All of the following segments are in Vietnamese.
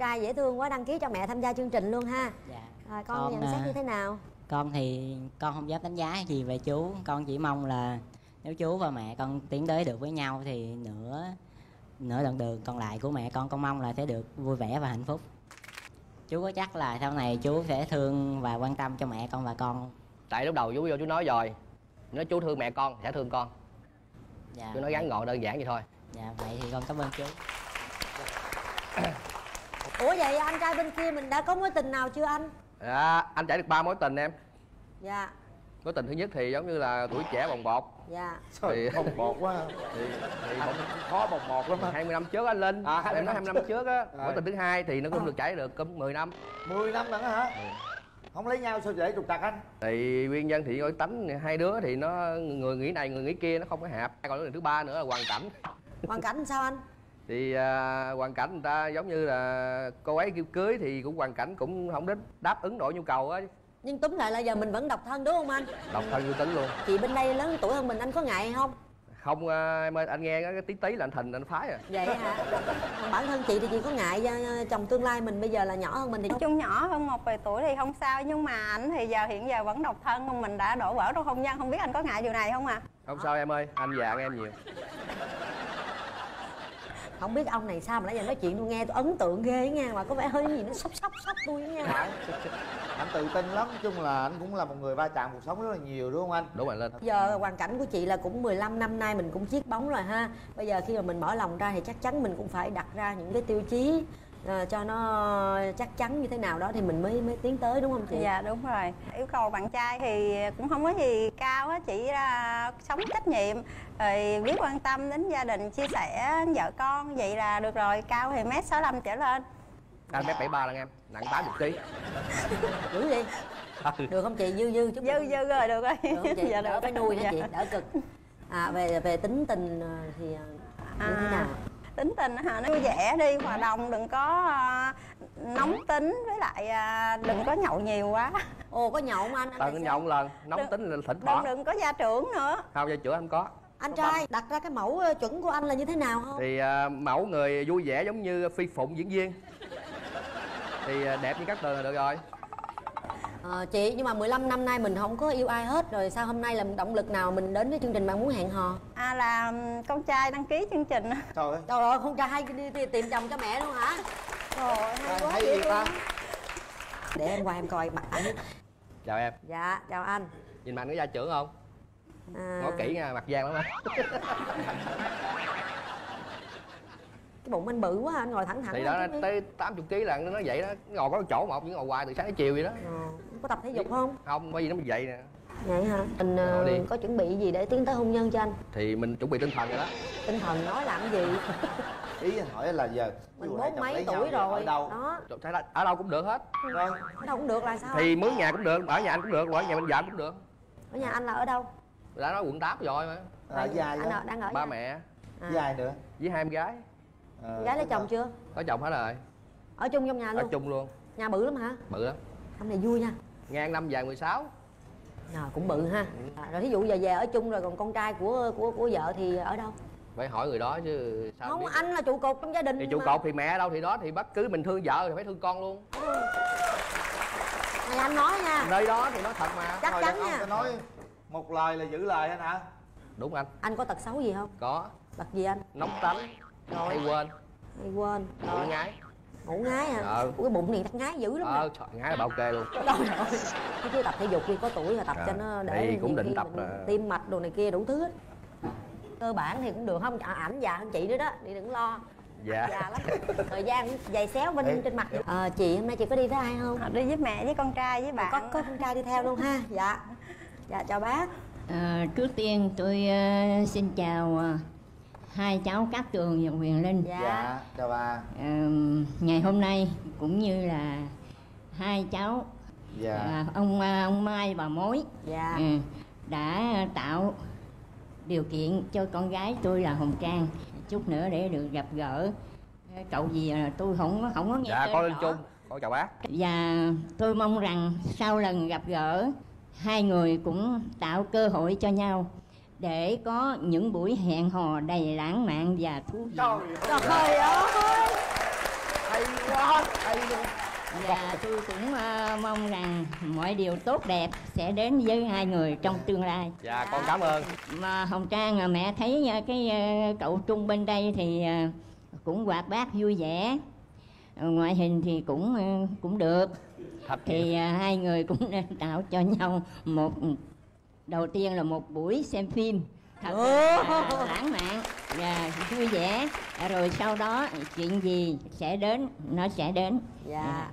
trai dễ thương quá đăng ký cho mẹ tham gia chương trình luôn ha. Dạ. Rồi con, Con, nhận xét à, như thế nào? con thì con không dám đánh giá gì về chú. Con chỉ mong là nếu chú và mẹ con tiến tới được với nhau thì nửa nửa đoạn đường còn lại của mẹ con con mong là sẽ được vui vẻ và hạnh phúc. Chú có chắc là sau này chú sẽ thương và quan tâm cho mẹ con và con? Không? tại lúc đầu chú vô chú nói rồi. Nói chú thương mẹ con sẽ thương con. Dạ. Chú nói ngắn gọn đơn giản vậy thôi. Dạ vậy thì con cảm ơn chú ủa vậy anh trai bên kia mình đã có mối tình nào chưa anh? À, anh trải được ba mối tình em. Dạ. Mối tình thứ nhất thì giống như là tuổi trẻ bồng bột. Dạ. Thì bồng bột quá. Thì, thì Anh khó bồng bột lắm ha 20 năm trước anh Linh. À, 20 em nói năm 20 năm trước. á Rồi. mối tình thứ hai thì nó cũng được trải được cũng 10 năm. 10 năm lận á hả? Không lấy nhau sao dễ trục trặc anh? Thì nguyên nhân thì nói tánh hai đứa thì nó người nghĩ này người nghĩ kia nó không có hợp. Còn đứa thứ ba nữa là hoàn cảnh. Hoàn cảnh sao anh thì à, hoàn cảnh người ta giống như là cô ấy kêu cưới thì cũng hoàn cảnh cũng không đến đáp ứng nổi nhu cầu á. Nhưng túm lại là giờ mình vẫn độc thân đúng không anh? Độc thân như tính luôn. Chị bên đây lớn tuổi hơn mình anh có ngại không? Không à, em ơi anh nghe cái tí tí là anh thình anh phái à. Vậy hả? Bản thân chị thì chị có ngại chồng tương lai mình bây giờ là nhỏ hơn mình thì nói chung nhỏ hơn một vài tuổi thì không sao nhưng mà ảnh thì giờ hiện giờ vẫn độc thân mà mình đã đổ vỡ trong hôn nhân không biết anh có ngại điều này không à không sao em ơi anh già hơn em nhiều không biết ông này sao mà nãy giờ nói chuyện tôi nghe tôi ấn tượng ghê nha mà có vẻ hơi gì nó sốc sốc sốc tôi nha. Anh tự tin lắm nói chung là anh cũng là một người va chạm cuộc sống rất là nhiều đúng không anh? Đúng rồi lên. Giờ hoàn cảnh của chị là cũng 15 năm nay mình cũng chiếc bóng rồi ha. Bây giờ khi mà mình mở lòng ra thì chắc chắn mình cũng phải đặt ra những cái tiêu chí ờ, cho nó chắc chắn như thế nào đó thì mình mới mới tiến tới đúng không chị? Dạ đúng rồi. Yêu cầu bạn trai thì cũng không có gì cao á chỉ là sống trách nhiệm rồi biết quan tâm đến gia đình chia sẻ vợ con vậy là được rồi. Cao thì mét sáu trở lên. Anh mét bảy ba lần em nặng 80 kg dữ gì được không chị? Dư dư chút dư dư rồi được rồi. Được không chị? Dạ, đỡ được. phải nuôi hả Dạ. chị? Đỡ cực. À về về tính tình ờ, thì ờ, như thế À, nào tính tình hả nó vui vẻ đi hòa đồng đừng có à, nóng tính với lại à, đừng có nhậu nhiều quá. Ồ có nhậu không anh anh, tận là nhậu một lần nóng Đừng- tính là thỉnh đừng thoảng. đừng có gia trưởng nữa. Không gia chữa không có. Anh trai đặt ra cái mẫu ờ, chuẩn của anh là như thế nào không? Thì à, mẫu người vui vẻ giống như phi phụng diễn viên. Thì à, đẹp như các tường là được rồi Ờ, chị nhưng mà 15 năm nay mình không có yêu ai hết rồi sao hôm nay là động lực nào mình đến với chương trình bạn muốn hẹn hò? À là con trai đăng ký chương trình. Trời ơi. Trời ơi con trai đi, đi tìm chồng cho mẹ luôn hả? Trời ơi hay quá hay gì ta. để em qua em coi mặt ảnh chào em. Dạ chào anh. Nhìn mặt có gia trưởng không? À, ngó kỹ nha mặt vàng lắm á cái bụng anh bự quá anh ngồi thẳng thẳng thì đó đi. tới 80 kg là nó vậy đó. Ngồi có chỗ một chỉ ngồi hoài từ sáng đến chiều vậy đó. Ờ, có tập thể dục không? Không bởi vì nó bị vậy nè. Vậy hả? Mình đi. có chuẩn bị gì để tiến tới hôn nhân cho anh? Thì mình chuẩn bị tinh thần rồi đó. Tinh thần nói làm cái gì? Ý anh hỏi là giờ mình bốn mấy tuổi ở rồi? đâu? Đó. Ở đâu cũng được hết. Rồi ở đâu cũng được là sao? Thì mướn nhà cũng được ở nhà anh cũng được ở nhà bên vợ anh cũng được. Ở nhà anh là ở đâu? Đã nói quận 8 rồi mà. Ở dài anh ở, đang ở ba nhà. mẹ. À. dài nữa? Với hai em gái Ờ, gái lấy chồng chưa? Có chồng hết rồi. Ở chung trong nhà ở luôn. chung luôn. Nhà bự lắm hả? Bự lắm. Ông này vui nha. Ngang năm dài 16 à, cũng bự ha. À, rồi thí dụ giờ về ở chung rồi còn con trai của của của vợ thì ở đâu? Phải hỏi người đó chứ sao không biết anh là trụ cột trong gia đình thì trụ mà. cột thì mẹ ở đâu thì đó thì bất cứ mình thương vợ thì phải thương con luôn. Này anh nói nha. Nơi đó thì nói thật mà. Chắc Rồi chắn nha. Nói một lời là giữ lời anh hả? Đúng anh. Anh có tật xấu gì không? Có. Tật gì anh? Nóng tánh Rồi. hay quên. Hay quên. Ngủ ngái ngủ ngái hả? Ờ. Ủa, cái bụng này tắc ngái dữ lắm ờ trời ngái là bảo kê luôn. Trời ơi. Cái chứ tập thể dục đi có tuổi rồi tập À, cho nó để thì cũng định tập là- tim mạch đồ này kia đủ thứ hết. Cơ bản thì cũng được không à, ảnh già hơn chị nữa đó đi đừng lo. Dạ. Già lắm. Thời gian dày xéo bên Ê, trên mặt. ờ, chị hôm nay chị có đi với ai không? À, đi với mẹ với con trai với bạn có có con trai đi theo luôn ha. Dạ. Dạ chào bác. À, trước tiên tôi ờ, xin chào ờ, hai cháu Cát Tường và Huyền Linh. dạ, dạ. chào bà. Ờ, ngày hôm nay cũng như là hai cháu dạ. à, ông à, ông Mai bà Mối dạ. ừ, đã tạo điều kiện cho con gái tôi là Hồng Trang. Chút nữa để được gặp gỡ. Cậu gì à, tôi không có- không có nghe dạ tên con lên chung. Con chào bác. Và tôi mong rằng sau lần gặp gỡ hai người cũng tạo cơ hội cho nhau để có những buổi hẹn hò đầy lãng mạn và thú vị. Trời trời ơi. Hay quá hay luôn. Và tôi cũng ờ, mong rằng mọi điều tốt đẹp sẽ đến với hai người trong tương lai. Dạ con cảm ơn. Mà hồng trang à, mẹ thấy à, cái à, cậu trung bên đây thì à, cũng hoạt bát vui vẻ. Ờ, ngoại hình thì cũng cũng được. Thấp thì à, hai người cũng nên tạo cho nhau một đầu tiên là một buổi xem phim. Thật là, à, lãng mạn. Và vui vẻ. À, rồi sau đó chuyện gì sẽ đến nó sẽ đến. Dạ.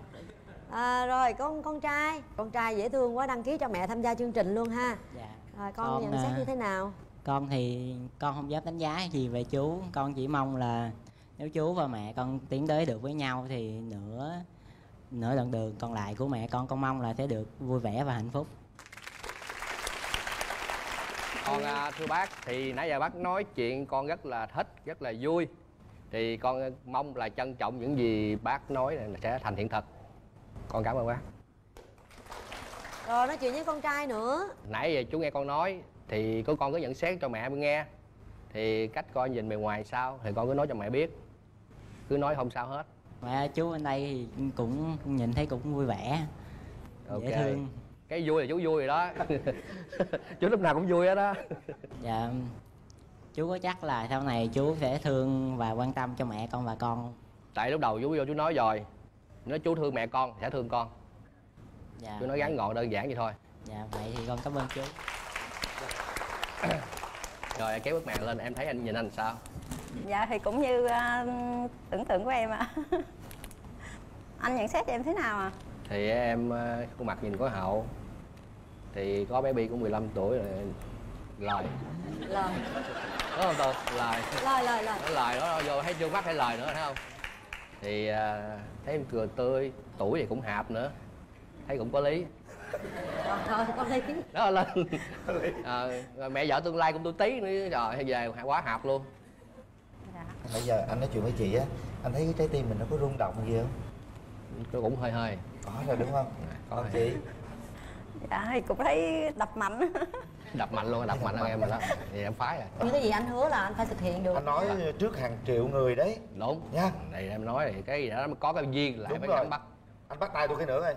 À, rồi con con trai. Con trai dễ thương quá đăng ký cho mẹ tham gia chương trình luôn ha. Dạ. Rồi con, Con, nhận xét à, như thế nào? con thì con không dám đánh giá gì về chú. Con chỉ mong là nếu chú và mẹ con tiến tới được với nhau thì nửa nửa đoạn đường còn lại của mẹ con con mong là sẽ được vui vẻ và hạnh phúc con à, thưa bác thì nãy giờ bác nói chuyện con rất là thích rất là vui. Thì con mong là trân trọng những gì bác nói này sẽ thành hiện thực. Con cảm ơn bác. Rồi nói chuyện với con trai nữa. Nãy giờ chú nghe con nói thì có con có nhận xét cho mẹ nghe. Thì cách coi nhìn bề ngoài sao thì con cứ nói cho mẹ biết. Cứ nói không sao hết. Mẹ chú bên đây thì cũng nhìn thấy cũng vui vẻ ok. dễ thương cái vui là chú vui rồi đó. Chú lúc nào cũng vui hết đó dạ chú có chắc là sau này chú sẽ thương và quan tâm cho mẹ con và con? Không? tại lúc đầu chú vô chú nói rồi. Nói chú thương mẹ con sẽ thương con. Dạ. Chú nói ngắn gọn đơn giản vậy thôi. Dạ vậy thì con cảm ơn chú. Rồi kéo bức màn lên em thấy anh nhìn anh sao? Dạ thì cũng như à, tưởng tượng của em ạ anh nhận xét cho em thế nào à thì em ờ, khuôn mặt nhìn có hậu. Thì có bé bi cũng 15 tuổi rồi. Lời. Lời. Đúng không tôi lời. Lời lời lời. Nói lời đó vô thấy vô mắt thấy lời nữa thấy không? Thì à, thấy em cười tươi tuổi thì cũng hạp nữa. Thấy cũng có lý. Rồi thôi con đi đó lên à, rồi mẹ vợ tương lai cũng tôi tí nữa trời về quá hạp luôn. Dạ. nãy giờ anh nói chuyện với chị á anh thấy cái trái tim mình nó có rung động gì không? Nó cũng hơi hơi có rồi đúng không? Có chị dạ thì cũng thấy đập mạnh. Đập mạnh luôn đập mạnh hơn em rồi đó. Thì em phái rồi. Những cái gì anh hứa là anh phải thực hiện được. Anh nói trước hàng triệu người đấy. Đúng. Nha. Này em nói thì cái gì đó mới có cái duyên lại Đúng phải rồi. nắm bắt. Anh bắt tay tôi cái nữa coi.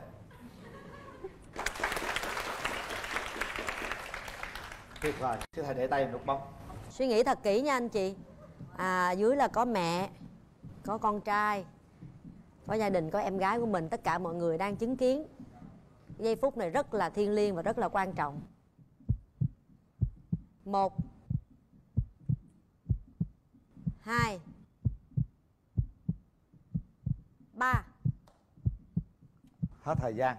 Tuyệt vời xin thầy để tay nút bông suy nghĩ thật kỹ nha anh chị. À, dưới là có mẹ có con trai có gia đình, có em gái của mình, tất cả mọi người đang chứng kiến. Giây phút này rất là thiêng liêng và rất là quan trọng. Một, hai, ba. Hết thời gian.